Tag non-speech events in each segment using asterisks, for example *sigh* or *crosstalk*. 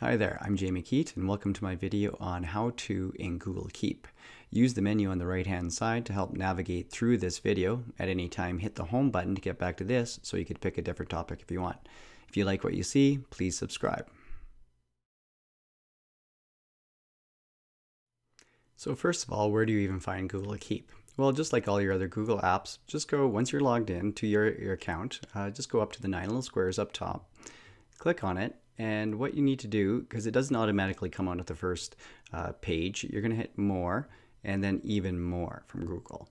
Hi there, I'm Jamie Keet and welcome to my video on how to in Google Keep. Use the menu on the right hand side to help navigate through this video. At any time hit the home button to get back to this so you could pick a different topic if you want. If you like what you see, please subscribe. So first of all, where do you even find Google Keep? Well, just like all your other Google apps, just go, once you're logged in to your, your account, uh, just go up to the nine little squares up top, click on it, and what you need to do, because it doesn't automatically come at the first uh, page, you're going to hit more and then even more from Google.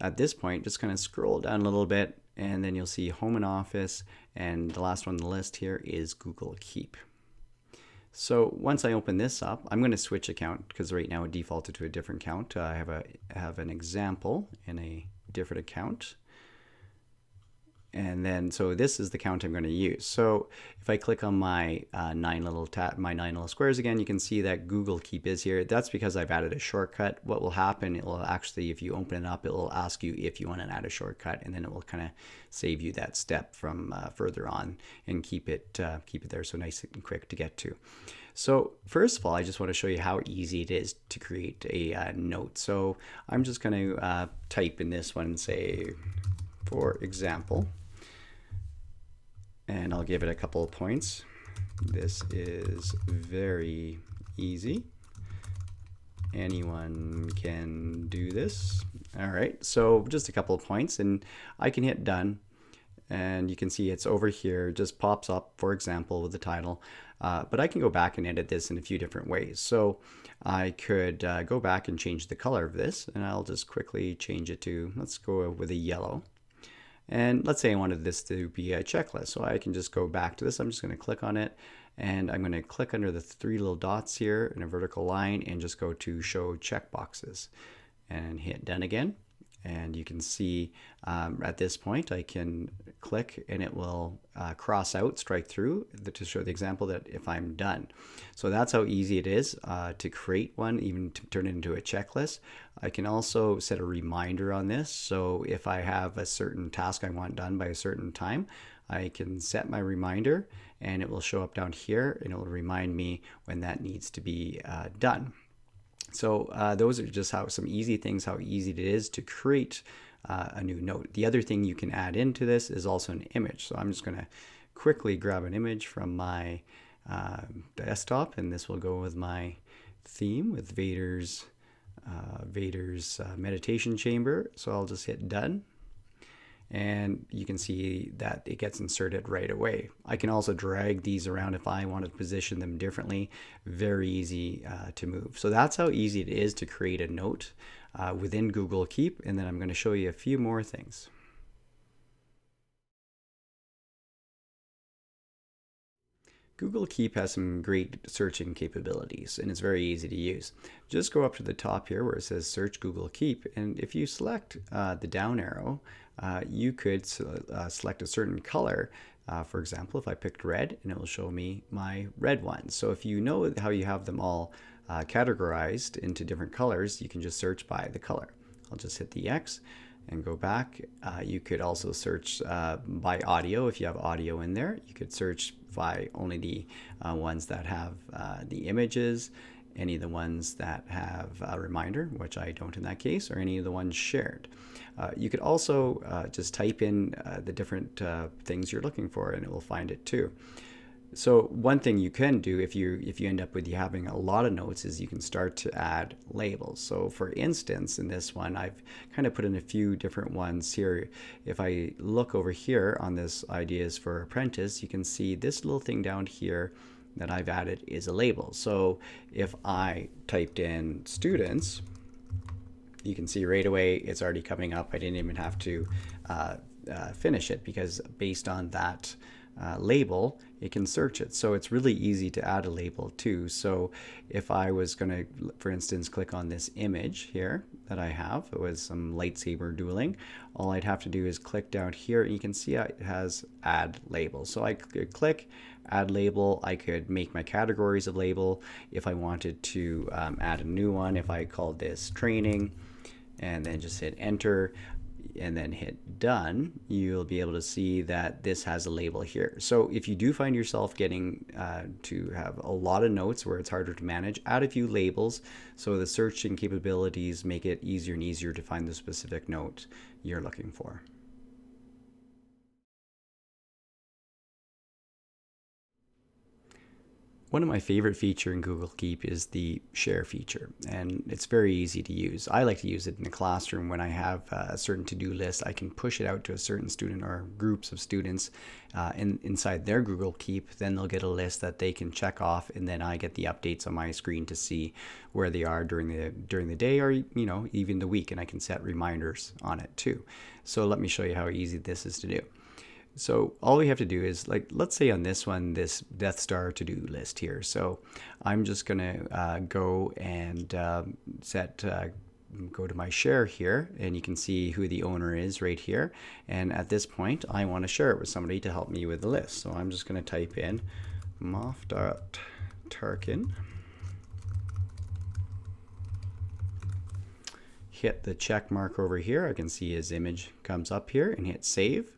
At this point, just kind of scroll down a little bit and then you'll see Home and Office and the last one on the list here is Google Keep. So once I open this up, I'm going to switch account because right now it defaulted to a different account. Uh, I have a have an example in a different account. And then, so this is the count I'm going to use. So if I click on my uh, nine little my nine little squares again, you can see that Google Keep is here. That's because I've added a shortcut. What will happen, it will actually, if you open it up, it will ask you if you want to add a shortcut, and then it will kind of save you that step from uh, further on and keep it, uh, keep it there so nice and quick to get to. So first of all, I just want to show you how easy it is to create a uh, note. So I'm just going to uh, type in this one and say, for example, and I'll give it a couple of points. This is very easy. Anyone can do this. All right, so just a couple of points and I can hit done and you can see it's over here, just pops up, for example, with the title. Uh, but I can go back and edit this in a few different ways. So I could uh, go back and change the color of this and I'll just quickly change it to, let's go with a yellow. And let's say I wanted this to be a checklist. So I can just go back to this. I'm just going to click on it and I'm going to click under the three little dots here in a vertical line and just go to show checkboxes and hit done again and you can see um, at this point I can click and it will uh, cross out strike through to show the example that if I'm done. So that's how easy it is uh, to create one even to turn it into a checklist. I can also set a reminder on this. So if I have a certain task I want done by a certain time I can set my reminder and it will show up down here and it will remind me when that needs to be uh, done so uh, those are just how some easy things, how easy it is to create uh, a new note. The other thing you can add into this is also an image. So I'm just going to quickly grab an image from my uh, desktop, and this will go with my theme with Vader's uh, Vader's uh, meditation chamber. So I'll just hit done and you can see that it gets inserted right away. I can also drag these around if I want to position them differently. Very easy uh, to move. So that's how easy it is to create a note uh, within Google Keep. And then I'm going to show you a few more things. Google Keep has some great searching capabilities and it's very easy to use. Just go up to the top here where it says search Google Keep and if you select uh, the down arrow uh, you could uh, select a certain color. Uh, for example, if I picked red, and it will show me my red ones. So if you know how you have them all uh, categorized into different colors, you can just search by the color. I'll just hit the X and go back. Uh, you could also search uh, by audio if you have audio in there. You could search by only the ones that have the images any of the ones that have a reminder, which I don't in that case, or any of the ones shared. Uh, you could also uh, just type in uh, the different uh, things you're looking for and it will find it too. So one thing you can do if you if you end up with you having a lot of notes is you can start to add labels. So for instance, in this one, I've kind of put in a few different ones here. If I look over here on this ideas for apprentice, you can see this little thing down here that I've added is a label. So if I typed in students, you can see right away it's already coming up. I didn't even have to uh, uh, finish it because based on that uh, label, it can search it. So it's really easy to add a label too. So if I was going to, for instance, click on this image here that I have, it was some lightsaber dueling, all I'd have to do is click down here and you can see it has add label. So I could click add label. I could make my categories of label if I wanted to um, add a new one. If I called this training and then just hit enter, and then hit done, you'll be able to see that this has a label here. So if you do find yourself getting uh, to have a lot of notes where it's harder to manage, add a few labels so the searching capabilities make it easier and easier to find the specific note you're looking for. One of my favorite feature in Google Keep is the share feature, and it's very easy to use. I like to use it in the classroom when I have a certain to-do list. I can push it out to a certain student or groups of students uh, in, inside their Google Keep. Then they'll get a list that they can check off, and then I get the updates on my screen to see where they are during the during the day or you know even the week, and I can set reminders on it too. So let me show you how easy this is to do. So all we have to do is like, let's say on this one, this Death Star to-do list here. So I'm just gonna uh, go and um, set, uh, go to my share here and you can see who the owner is right here. And at this point, I wanna share it with somebody to help me with the list. So I'm just gonna type in moff.tarkin. Hit the check mark over here. I can see his image comes up here and hit save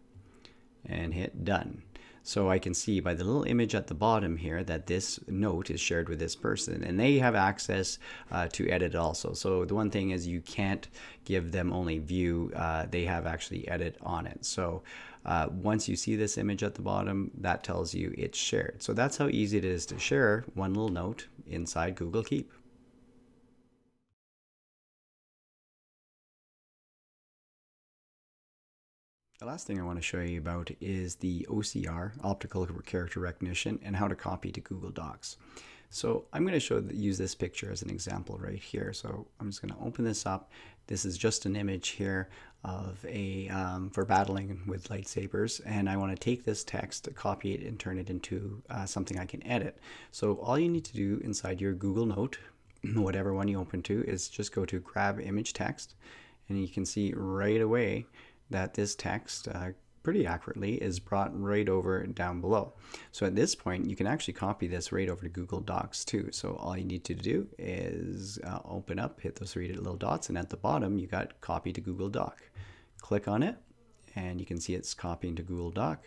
and hit done. So I can see by the little image at the bottom here that this note is shared with this person and they have access uh, to edit also. So the one thing is you can't give them only view, uh, they have actually edit on it. So uh, once you see this image at the bottom, that tells you it's shared. So that's how easy it is to share one little note inside Google Keep. The last thing I want to show you about is the OCR, Optical Character Recognition, and how to copy to Google Docs. So I'm going to show use this picture as an example right here. So I'm just going to open this up. This is just an image here of a um, for battling with lightsabers, and I want to take this text, copy it, and turn it into uh, something I can edit. So all you need to do inside your Google Note, *clears throat* whatever one you open to, is just go to grab image text, and you can see right away that this text uh, pretty accurately is brought right over down below. So at this point, you can actually copy this right over to Google Docs too. So all you need to do is uh, open up, hit those three little dots, and at the bottom, you got copy to Google Doc. Click on it, and you can see it's copying to Google Doc.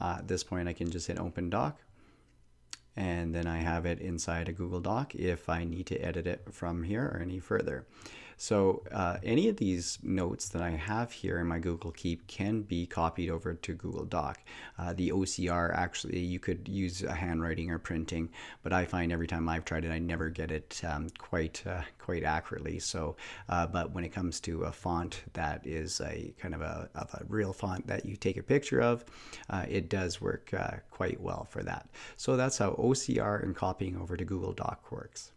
Uh, at this point, I can just hit Open Doc, and then I have it inside a Google Doc if I need to edit it from here or any further. So uh, any of these notes that I have here in my Google Keep can be copied over to Google Doc. Uh, the OCR actually you could use a handwriting or printing, but I find every time I've tried it, I never get it um, quite uh, quite accurately. So, uh, but when it comes to a font that is a kind of a, of a real font that you take a picture of, uh, it does work uh, quite well for that. So that's how OCR and copying over to Google Doc works.